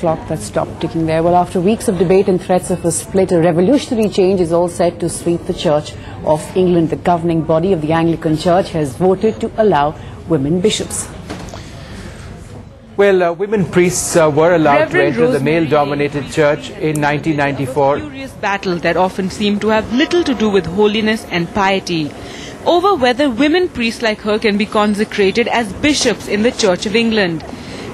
clock that stopped ticking there. Well, after weeks of debate and threats of a split, a revolutionary change is all set to sweep the Church of England. The governing body of the Anglican Church has voted to allow women bishops. Well, uh, women priests uh, were allowed Reverend to enter the male-dominated church in 1994. A furious battle that often seemed to have little to do with holiness and piety over whether women priests like her can be consecrated as bishops in the Church of England.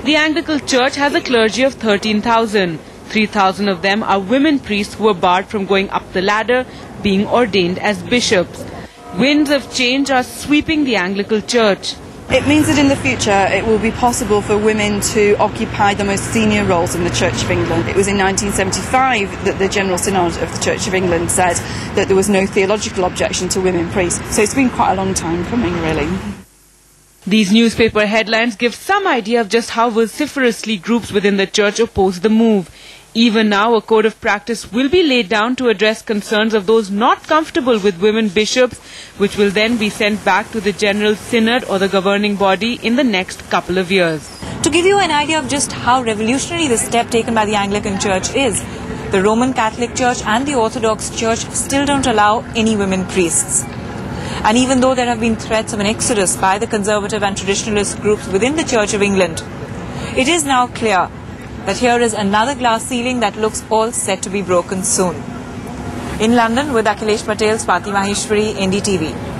The Anglican Church has a clergy of 13,000. 3,000 of them are women priests who are barred from going up the ladder, being ordained as bishops. Winds of change are sweeping the Anglican Church. It means that in the future it will be possible for women to occupy the most senior roles in the Church of England. It was in 1975 that the General Synod of the Church of England said that there was no theological objection to women priests. So it's been quite a long time coming, really. These newspaper headlines give some idea of just how vociferously groups within the church oppose the move. Even now, a code of practice will be laid down to address concerns of those not comfortable with women bishops, which will then be sent back to the General Synod or the governing body in the next couple of years. To give you an idea of just how revolutionary the step taken by the Anglican Church is, the Roman Catholic Church and the Orthodox Church still don't allow any women priests. And even though there have been threats of an exodus by the conservative and traditionalist groups within the Church of England, it is now clear that here is another glass ceiling that looks all set to be broken soon. In London with Akhilesh Patel, Swati Maheshwari, NDTV.